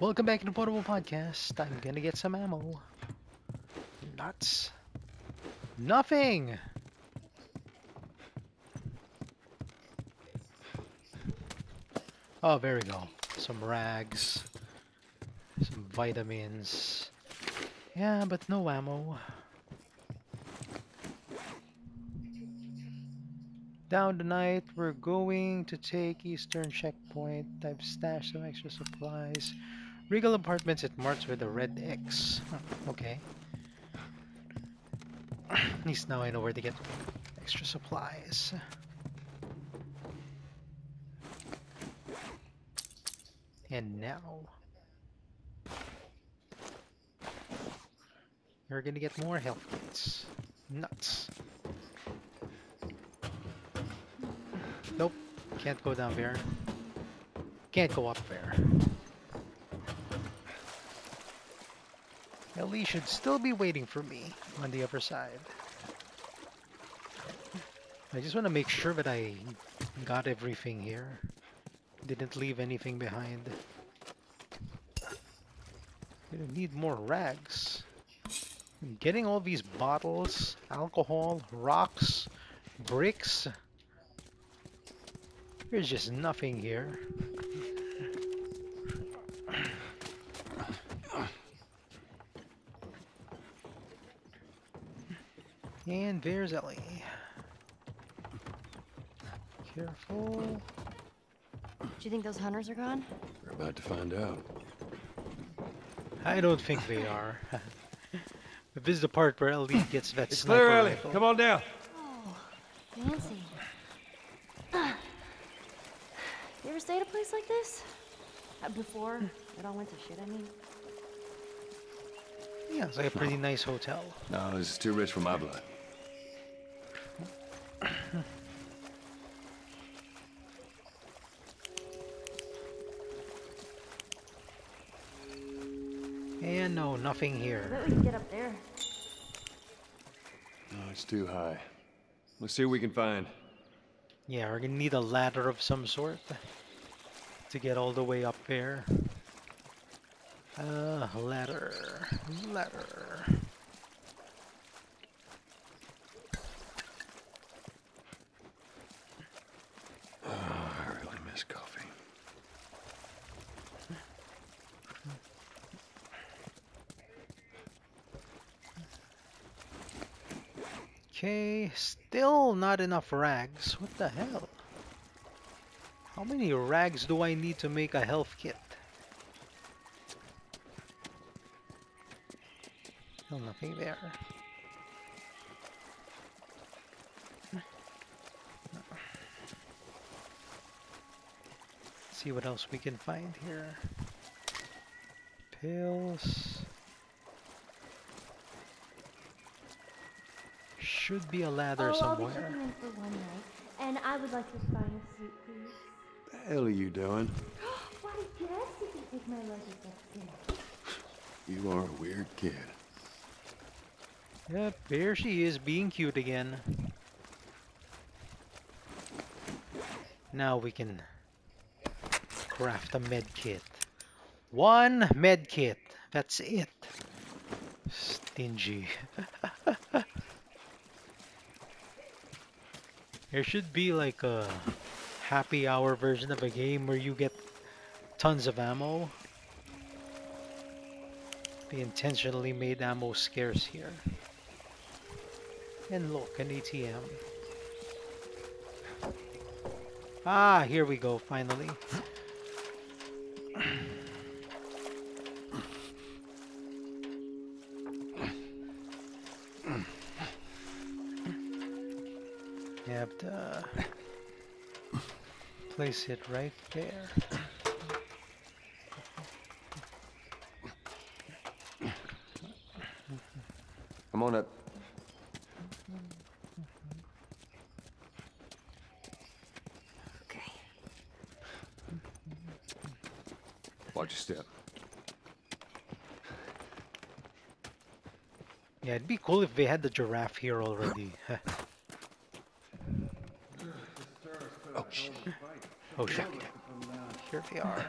Welcome back to the Portable Podcast. I'm gonna get some ammo. Nuts. Nothing! Oh, there we go. Some rags. Some vitamins. Yeah, but no ammo. Down tonight, we're going to take Eastern Checkpoint. I've stashed some extra supplies. Regal Apartments, it marks with a red X. Huh, okay. At least now I know where to get extra supplies. And now... We're gonna get more health kits. Nuts. Nope. Can't go down there. Can't go up there. Ellie should still be waiting for me on the other side. I just want to make sure that I got everything here. Didn't leave anything behind. Gonna need more rags. I'm getting all these bottles, alcohol, rocks, bricks. There's just nothing here. And there's Ellie. Careful. Do you think those hunters are gone? We're about to find out. I don't think they are. but this is the part where Ellie gets that It's sniper clear, Ellie. rifle. Come on down. Oh, fancy. You ever stay at a place like this? Uh, before it all went to shit, I mean. Yeah, it's like a pretty nice hotel. No, this is too rich for my blood. And no, nothing I here. bet we can get up there. No, it's too high. Let's see what we can find. Yeah, we're gonna need a ladder of some sort to get all the way up there. Uh, ladder, ladder. Oh, I really miss coffee. Okay, still not enough rags. What the hell? How many rags do I need to make a health kit? Still nothing there. See what else we can find here. Pills. Should be a ladder oh, I'll be somewhere. for one night, and I would like to find a suit, please. The hell are you doing? Why, yes, you can take my luggage upstairs. You are a weird kid. Yep, there she is being cute again. Now we can craft a med kit. One med kit. That's it. Stingy. there should be like a happy hour version of a game where you get tons of ammo. They intentionally made ammo scarce here. And look, an ATM. Ah, here we go, finally. You have to place it right there. Come on up. Okay. Watch your step. Yeah, it'd be cool if they had the giraffe here already. Oh, shit. Oh shit. Here they are.